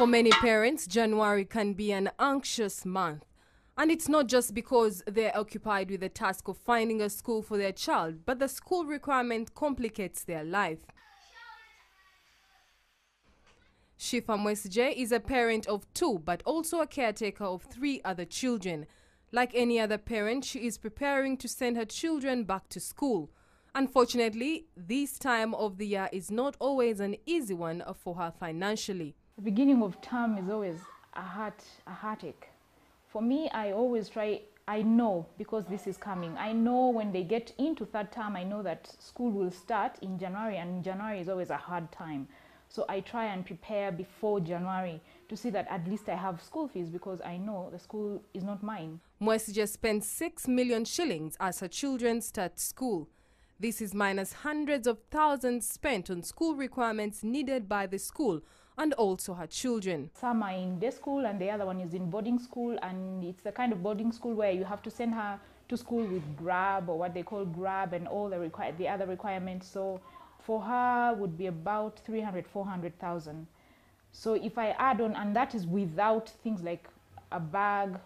For many parents, January can be an anxious month. And it's not just because they're occupied with the task of finding a school for their child, but the school requirement complicates their life. Shifa Mwesigye is a parent of two, but also a caretaker of three other children. Like any other parent, she is preparing to send her children back to school. Unfortunately, this time of the year is not always an easy one for her financially. The beginning of term is always a heart a heartache. For me, I always try. I know because this is coming. I know when they get into third term, I know that school will start in January, and January is always a hard time. So I try and prepare before January to see that at least I have school fees because I know the school is not mine. Mwesigye spent 6 million shillings as her children start school. This is minus hundreds of thousands spent on school requirements needed by the school and also her children. Some are in day school and the other one is in boarding school and it's the kind of boarding school where you have to send her to school with grab or what they call grab and all the require the other requirements. So for her would be about 300 400,000. So if I add on and that is without things like a bag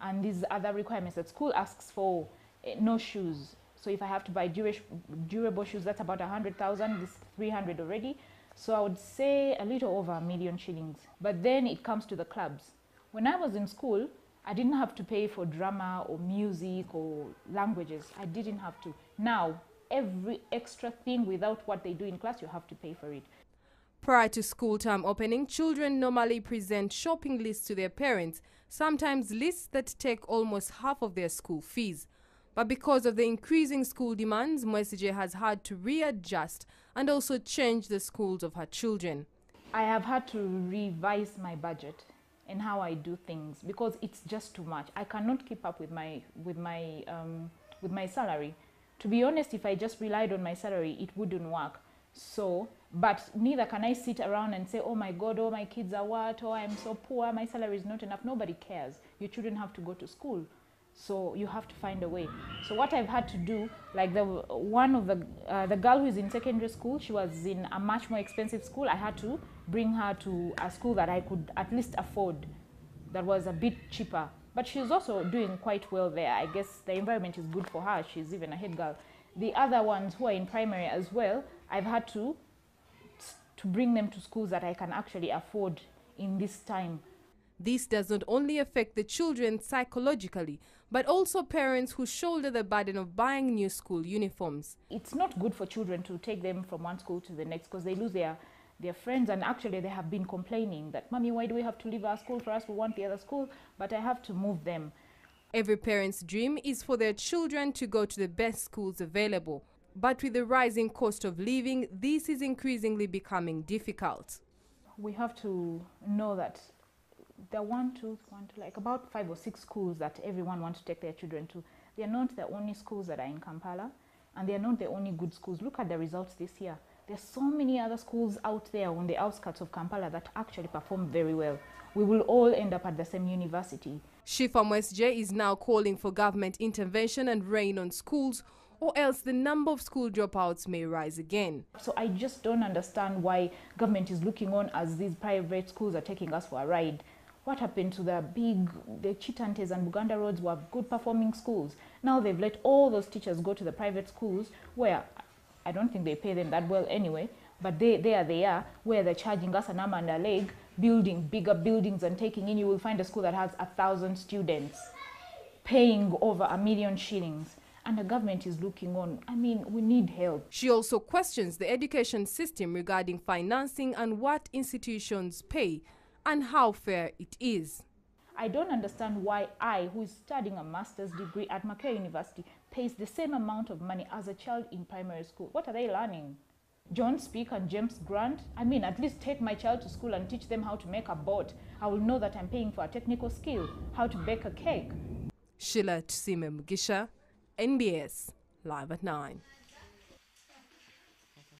and these other requirements that school asks for eh, no shoes. So if I have to buy durable shoes, that's about 100,000, this 300 already. So I would say a little over a million shillings. But then it comes to the clubs. When I was in school, I didn't have to pay for drama or music or languages. I didn't have to. Now, every extra thing without what they do in class, you have to pay for it. Prior to school term opening, children normally present shopping lists to their parents, sometimes lists that take almost half of their school fees. But because of the increasing school demands, Mwesigye has had to readjust and also change the schools of her children. I have had to revise my budget and how I do things because it's just too much. I cannot keep up with my with my um, with my salary. To be honest, if I just relied on my salary, it wouldn't work. So, but neither can I sit around and say, oh my God, oh my kids are what, oh I'm so poor, my salary is not enough. Nobody cares. Your children have to go to school. So you have to find a way. So what I've had to do, like the one of the uh, the girl who is in secondary school, she was in a much more expensive school. I had to bring her to a school that I could at least afford, that was a bit cheaper. But she's also doing quite well there. I guess the environment is good for her. She's even a head girl. The other ones who are in primary as well, I've had to to bring them to schools that I can actually afford in this time this does not only affect the children psychologically, but also parents who shoulder the burden of buying new school uniforms. It's not good for children to take them from one school to the next because they lose their, their friends and actually they have been complaining that, Mommy, why do we have to leave our school for us? We want the other school, but I have to move them. Every parent's dream is for their children to go to the best schools available. But with the rising cost of living, this is increasingly becoming difficult. We have to know that there are one, two, one, two, like about five or six schools that everyone wants to take their children to. They are not the only schools that are in Kampala, and they are not the only good schools. Look at the results this year. There are so many other schools out there on the outskirts of Kampala that actually perform very well. We will all end up at the same university. Shifa Mwesigye is now calling for government intervention and rein on schools or else the number of school dropouts may rise again. So I just don't understand why government is looking on as these private schools are taking us for a ride. What happened to the big, the Kitantes and Buganda roads were good performing schools. Now they've let all those teachers go to the private schools where I don't think they pay them that well anyway, but they, there they are, where they're charging us an arm and a leg, building bigger buildings and taking in, you will find a school that has a thousand students paying over a million shillings and the government is looking on. I mean, we need help. She also questions the education system regarding financing and what institutions pay and how fair it is. I don't understand why I, who is studying a master's degree at Makerere University, pays the same amount of money as a child in primary school. What are they learning? John Speke and James Grant? I mean, at least take my child to school and teach them how to make a boat. I will know that I'm paying for a technical skill, how to bake a cake. Sheila Tsime Mugisha, NBS, live at 9.